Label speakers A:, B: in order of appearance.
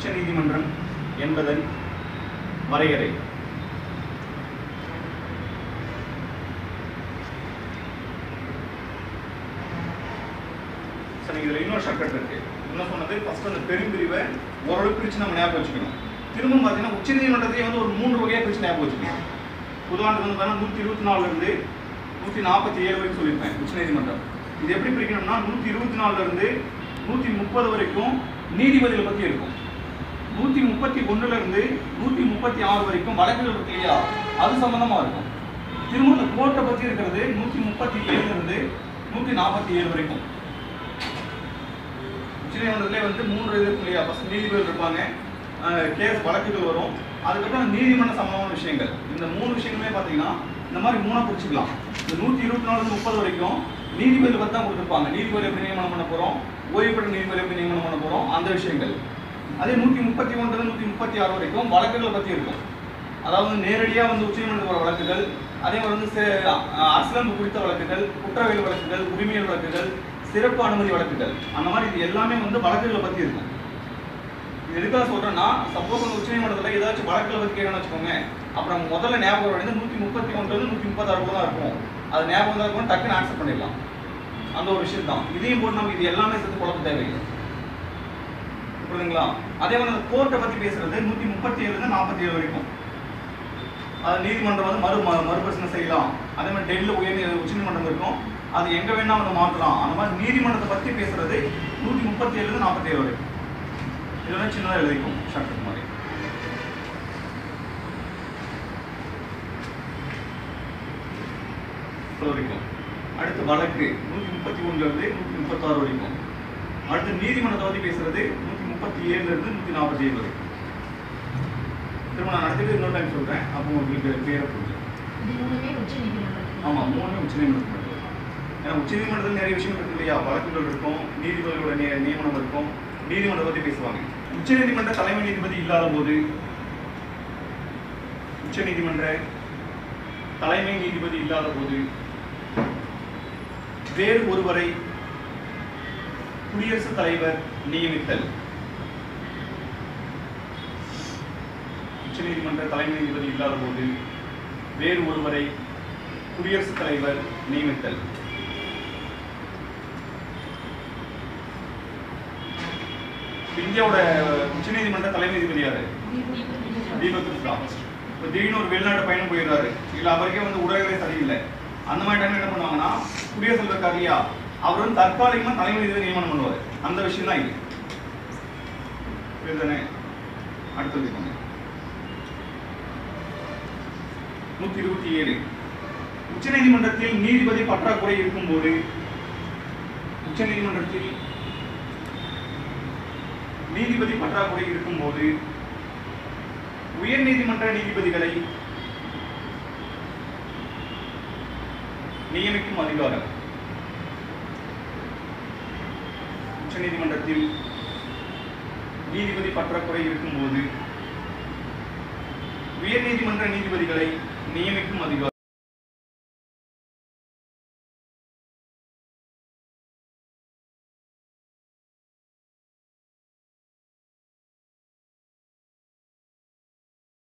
A: உச்ச நீதிமன்றம் என்பதன் வரையறை. சரி இதில் இன்னொரு ஷார்ட்கட் இருக்கு. என்ன சொன்னது? ஃபர்ஸ்ட் அந்த பெரும்பிரிவை ஓரளவு பிரிச்சு நம்ம ஞாபகம் வச்சுக்கணும். திரும்ப பார்த்தீங்கன்னா உச்சநீதிமன்றத்தையே வந்து ஒரு மூன்று வகையாக பிரிச்சு ஞாபகம் வச்சுக்கணும். உதாரணத்துக்கு வந்து பார்த்தீங்கன்னா நூற்றி இருபத்தி நாலுலேருந்து நூற்றி நாற்பத்தி ஏழு வரைக்கும் சொல்லியிருப்பேன் உச்சநீதிமன்றம். இது எப்படி பிரிக்கணும்னா நூற்றி இருபத்தி நாலுலேருந்து நூற்றி முப்பது வரைக்கும் நீதிபதிகளை பற்றி இருக்கும். நூற்றி முப்பத்தி ஒன்றுலேருந்து இருந்து நூற்றி முப்பத்தி ஆறு வரைக்கும் வழக்குகள் இருக்கு இல்லையா? அது சம்மந்தமாக இருக்கும். திரும்ப இந்த கோர்ட்டை பற்றி இருக்கிறது நூற்றி முப்பத்தி ஏழுல இருந்து நூற்றி நாற்பத்தி ஏழு வரைக்கும். உச்சநீதிமன்றத்திலே வந்து மூன்று இது இருக்கு இல்லையா? ஃபஸ்ட் நீதிபதிகள் இருப்பாங்க. கேஸ் வழக்குகள் வரும். அதுக்கப்புறம் நீதிமன்ற சம்பந்தமான விஷயங்கள். இந்த மூணு விஷயங்களுமே பார்த்தீங்கன்னா இந்த மாதிரி மூணாக பிடிச்சிக்கலாம் இந்த நூற்றி இருபத்தி நாலு முப்பது வரைக்கும் நீதிபதி பற்றி தான் கொடுத்துருப்பாங்க. நீதிபதி எப்படி நியமனம் பண்ண போகிறோம் ஓய்வு பெற்ற நீதிபதி எப்படி நியமனம் பண்ண போகிறோம் அந்த விஷயங்கள். அதே நூற்றி முப்பத்தி ஒன்று நூற்றி முப்பத்தி ஆறு வரைக்கும் வழக்குகளை பற்றி இருக்கும். அதாவது நேரடியாக வந்து உச்சநீதிமன்றம் போகிற வழக்குகள் அதே மாதிரி வந்து சே- அரசியலமைப்பு குறித்த வழக்குகள் குற்றவியல் வழக்குகள் உரிமையல் வழக்குகள் சிறப்பு அனுமதி வழக்குகள் அந்த மாதிரி இது எல்லாமே வந்து வழக்குகளை பற்றி இருக்கும். இது எதுக்காக சொல்றேன்னா சப்போஸ் வந்து உச்சநீதிமன்றத்தில் ஏதாச்சும் வழக்குகளை பற்றி கேட்கணும்னு வச்சுக்கோங்க அப்புறம் முதல்ல ஞாபகம் வேண்டியது நூற்றி முப்பத்தி ஒன்றுலேருந்து நூற்றி முப்பத்தாறு தான் இருக்கும். அது ஞாபகம் தான் இருக்கும் டக்குன்னு ஆன்சர் பண்ணிடலாம். அந்த ஒரு விஷயம் தான் இதையும் போட்டு நம்ம இது எல்லாமே சேர்த்து குழப்ப தேவையில்லை. புரியுதுங்களா அதே மாதிரி கோர்ட்டை பற்றி பேசுறது நூற்றி முப்பத்தி ஏழுலேருந்து நாற்பத்தி ஏழு வரைக்கும். அது நீதிமன்றம் வந்து மறு மறுபரிசீலனை செய்யலாம். அதே மாதிரி டெல்லியில் உயர் உச்சநீதிமன்றம் இருக்கும். அது எங்க வேணா வந்து மாற்றலாம் அந்த மாதிரி நீதிமன்றத்தை பற்றி பேசுறது நூற்றி முப்பத்தி ஏழுலேருந்து நாற்பத்தி ஏழு வரைக்கும் இதெல்லாம் சின்னதாக எழுதிக்கும் ஷார்ட்கட் மாதிரி. வரைக்கும் அடுத்து வழக்கு நூற்றி முப்பத்தி ஒண்ணுல இருந்து நூற்றி முப்பத்தாறு வரைக்கும். அடுத்து நீதிமன்றத்தை பற்றி பேசுறது நூற்றி முப்பத்தி ஏழுல இருந்து நூற்றி நாற்பத்தி ஏழு வரைக்கும் திரும்ப நான் நடத்திட்டு இன்னொரு டைம் சொல்றேன். அப்போ உங்களுக்கு கிளியராக புரியும்.
B: இது மூணுமே உச்சநீதிமன்றத்தில்
A: மட்டும் ஏன்னா உச்சநீதிமன்றத்தில் நிறைய விஷயம் இருக்கு இல்லையா? வழக்குகள் இருக்கும் நீதிபதிகளோட நி- நியமனம் இருக்கும். நீதிமன்றத்தை பற்றி பேசுவாங்க. உச்சநீதிமன்ற தலைமை நீதிபதி இல்லாத போது உச்சநீதிமன்ற தலைமை நீதிபதி இல்லாத போது வேறு ஒருவரை குடியரசுத் தலைவர் நியமித்தல். உச்சநீதிமன்ற தலைமை நீதிபதி இல்லாத போது வேறு ஒருவரை குடியரசுத் தலைவர் நியமித்தல். இந்தியாவோட உச்சநீதிமன்ற தலைமை நீதிபதி யாரு? தீபக் மிஸ்ரா இப்போ திடீர்னு ஒரு வெளிநாட்டு பயணம் போயிடுறாரு. இல்லை அவருக்கே வந்து உடல்நிலை சரியில்லை. அந்த மாதிரி டைம்ல என்ன பண்ணுவாங்கன்னா குடியரசு தலைவர் இருக்காரு அவர் வந்து தற்காலிகமாக தலைமை இதை நியமனம் பண்ணுவார். அந்த விஷயம் தான் இது தானே அடுத்தது நூற்றி நூத்தி இருபத்தி ஏழு. உச்சநீதிமன்றத்தில் நீதிபதி பற்றாக்குறை இருக்கும்போது உச்சநீதிமன்றத்தில் நீதிபதி பற்றாக்குறை இருக்கும்போது உயர் நீதிமன்ற நீதிபதிகளை நியமிக்கும் அதிகாரம். உச்சநீதிமன்றத்தில் நீதிபதி பற்றாக்குறை இருக்கும்போது உயர்நீதிமன்ற நீதிபதிகளை நியமிக்கும் அதிகாரம்